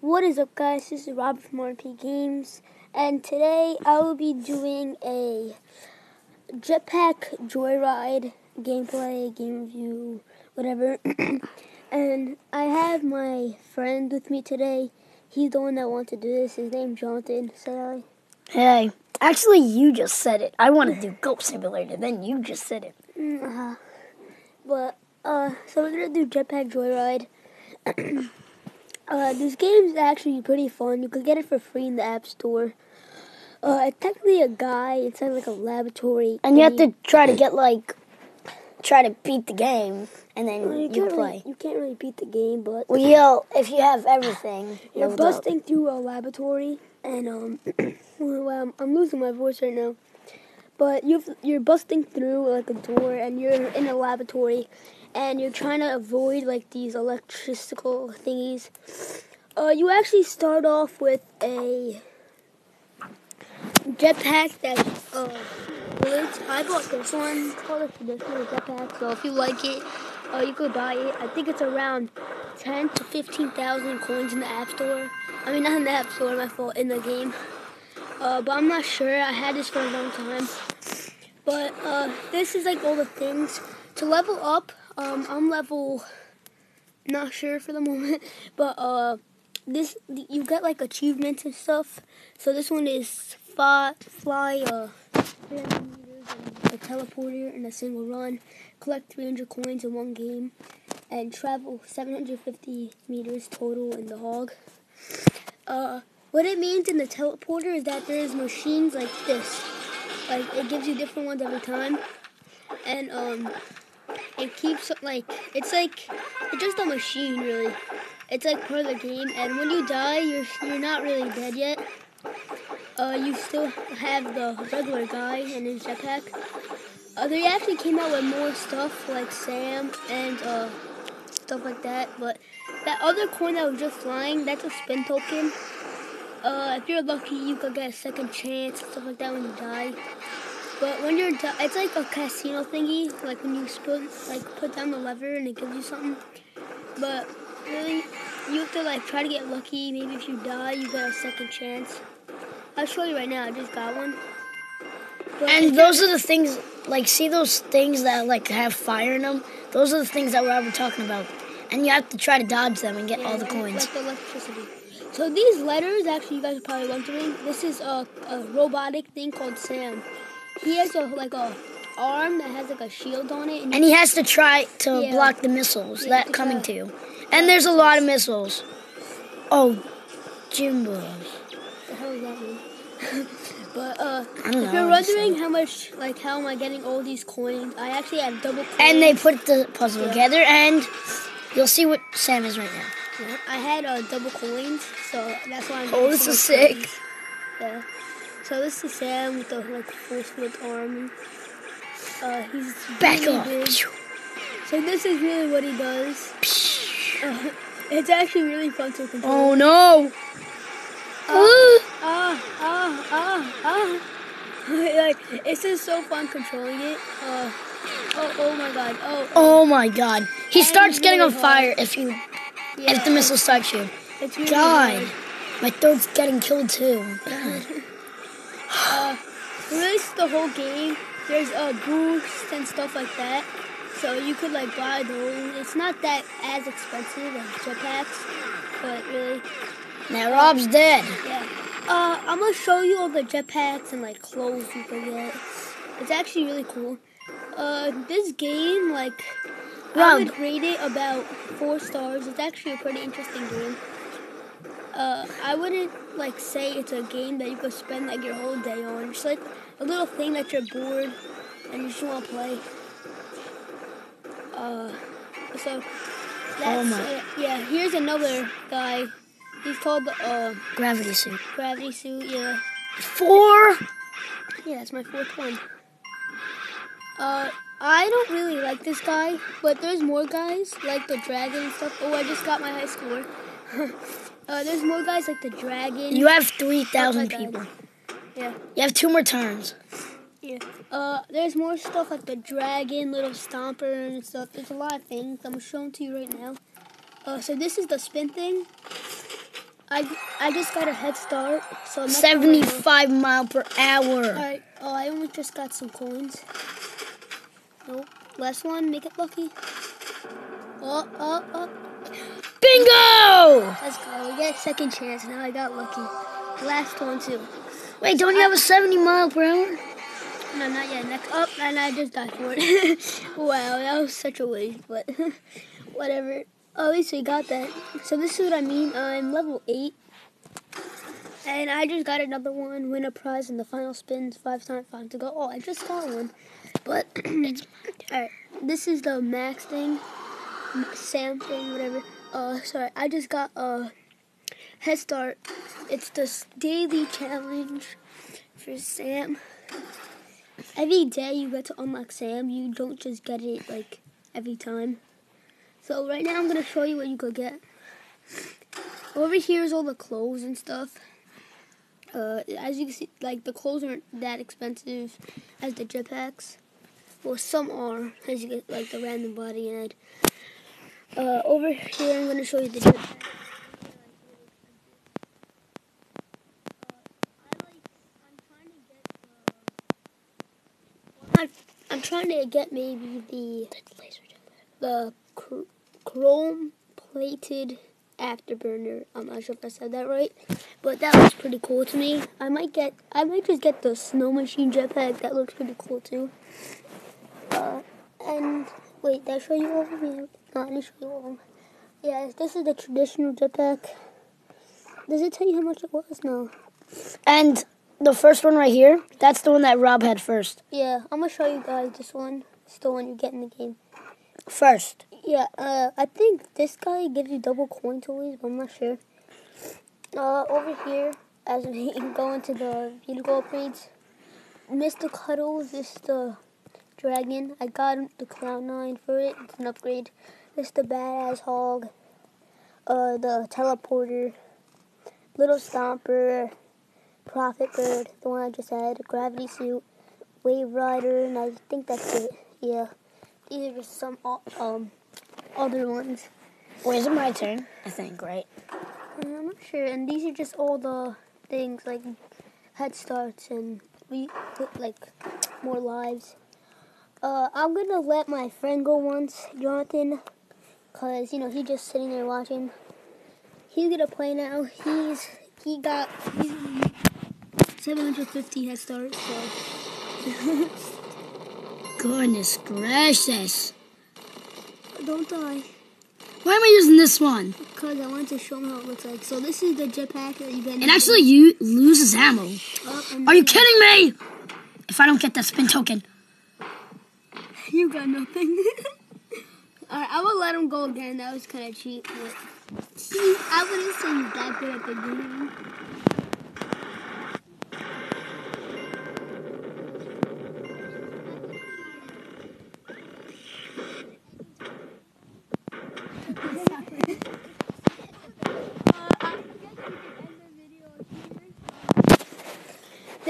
What is up, guys? This is Rob from RP Games, and today I will be doing a Jetpack Joyride gameplay, game review, whatever. and I have my friend with me today. He's the one that wanted to do this. His name's Jonathan. Say hi. Hey, actually, you just said it. I want to do Goat Simulator, then you just said it. Uh-huh. But, uh, so we're gonna do Jetpack Joyride. uh, this is actually pretty fun. You could get it for free in the App Store. Uh, it's technically a guy inside like a laboratory. And you have to try to get, like, try to beat the game, and then Well, you, can't play. Really, you can't really beat the game, but Well, yeah, if you have everything, you're leveled up. busting through a laboratory, and um, well, I'm, I'm losing my voice right now. But you you're busting through like a door, and you're in a laboratory, and you're trying to avoid like these electrical thingies. Uh, you actually start off with a jetpack that uh, relates. I bought this one. It's called a traditional jetpack. So if you like it, uh, you could buy it. I think it's around ten to fifteen thousand coins in the app store. I mean, not in the app store. My fault. In the game. Uh, but I'm not sure. I had this for a long time. But uh, this is like all the things to level up. Um, I'm level not sure for the moment, but uh, this you get like achievements and stuff. So this one is fly, fly uh, 300 meters in a teleporter in a single run, collect 300 coins in one game, and travel 750 meters total in the hog. Uh, what it means in the teleporter is that there's machines like this. Like it gives you different ones every time, and um, it keeps like it's like it's just a machine really. It's like part of the game, and when you die, you're you're not really dead yet. Uh, you still have the regular guy and his jetpack. Uh, they actually came out with more stuff like Sam and uh, stuff like that. But that other coin that was just flying, that's a spin token. Uh, if you're lucky, you could get a second chance, stuff like that when you die. But when you're, di- it's like a casino thingy, like when you put, like put down the lever and it gives you something. But really, you have to like try to get lucky. Maybe if you die, you get a second chance. I'll show you right now. I just got one. But And those are the things, like, see those things that, like, have fire in them? Those are the things that we're ever talking about. And you have to try to dodge them and get Yeah, all the coins. Like the electricity. So these letters, actually, you guys are probably wondering, this is a, a robotic thing called Sam. He has a like a arm that has like a shield on it, and, And he has to try to Yeah. block the missiles Yeah, that coming to you. And there's a lot of missiles. Oh, Jimbo. the hell does that mean? but uh, I don't if know, you're wondering how much, like, how am I getting all these coins? I actually have double coins. And they put the puzzle Yeah. together, and you'll see what Sam is right now. I had uh, double coins, so that's why I'm. Oh, this is sick. coins. Yeah. So this is Sam with the like full split arm. Uh, he's Back really off. big. So this is really what he does. Uh, it's actually really fun to control. Oh no! Ah, ah, ah, ah. like, it's just so fun controlling it. Uh, oh, oh my god. Oh, Oh my god. He starts getting on really hard. fire if you yeah. if the missile strikes you. It's really God. hard. My throat's getting killed too. God. Really, the whole game. There's uh, boosts and stuff like that. So you could like buy those. It's not that as expensive as jetpacks, but really, Now Rob's dead. yeah. Uh, I'm gonna show you all the jetpacks and like clothes you can get. It's actually really cool. Uh, this game, like, I would rate it about four stars. It's actually a pretty interesting game. Uh, I wouldn't like say it's a game that you could spend like your whole day on. It's like a little thing that you're bored and you just want to play. Uh, so that's my- uh, yeah. Here's another guy. He's called the uh, Gravity suit. gravity suit. Yeah, Four. yeah. That's my fourth one. Uh, I don't really like this guy, but there's more guys like the dragon and stuff. Oh, I just got my high score. uh, there's more guys like the dragon. You have three thousand Oh my people. yeah. You have two more turns. Yeah. Uh, there's more stuff like the dragon, little stomper, and stuff. There's a lot of things. I'm showing to you right now. Uh, so this is the spin thing. I I just got a head start. So I'm Seventy-five mile per hour. Alright, oh, I only just got some coins. Nope. Last one, make it lucky. Oh, oh, oh. Bingo! Let's go. We get a second chance. Now I got lucky. Last one, too. Wait, don't you have a seventy mile per hour? No, not yet. Next up, and I just died for it. wow, that was such a waste, but whatever. Oh, at least we got that. So this is what I mean. I'm level 8. And I just got another one. Win a prize in the final spins. Five times, five to go. Oh, I just got one. But, alright. This is the max thing. Sam thing, whatever. Uh, sorry. I just got a head start. It's this daily challenge for Sam every day you get to unlock Sam. You don't just get it like every time. So right now I'm gonna show you what you could get. Over here is all the clothes and stuff. Uh, as you can see, like the clothes aren't that expensive as the jetpacks. Well, some are, as you get like the random body and uh, over here I'm gonna show you the jetpack. I'm, I'm trying to get maybe the the cr- chrome plated afterburner. I'm not sure if I said that right, but that looks pretty cool to me. I might get I might just get the snow machine jetpack. That looks pretty cool too. Uh, and wait, did I show you all? Yeah, no, I didn't show you all. Yeah, this is the traditional jetpack. Does it tell you how much it was? No. And the first one right here, that's the one that Rob had first. Yeah, I'm gonna show you guys this one. It's the one you get in the game. First. Yeah, uh, I think this guy gives you double coin toys, but I'm not sure. Uh, over here, as we go into the vehicle upgrades, Mr. Cuddles is the dragon. I got the Cloud Nine for it. It's an upgrade. Is the Bad As Hog. Uh, the Teleporter. Little Stomper. Profit Bird, the one I just had. Gravity Suit. Wave Rider, and I think that's it. Yeah. These are just some um other ones. Wait, is it my turn? I think, right? Uh, I'm not sure. And these are just all the things like head starts and we put like more lives. Uh, I'm gonna let my friend go once, Jonathan, cause you know he's just sitting there watching. He's gonna play now. He's he got he's 750 head start. So Goodness gracious. don't die, Why am I using this one? cause I wanted to show him how it looks like. So this is the jetpack that you get. It actually you loses ammo. Uh, Are you kidding me? If I don't get that spin token. You got nothing. Alright, I will let him go again. That was kind of cheap. But I wouldn't say that good at the game.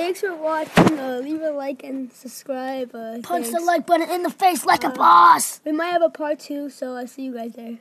Thanks for watching. Uh, leave a like and subscribe. Uh, Punch the like button in the face like a boss. We might have a part two, so I'll see you guys there.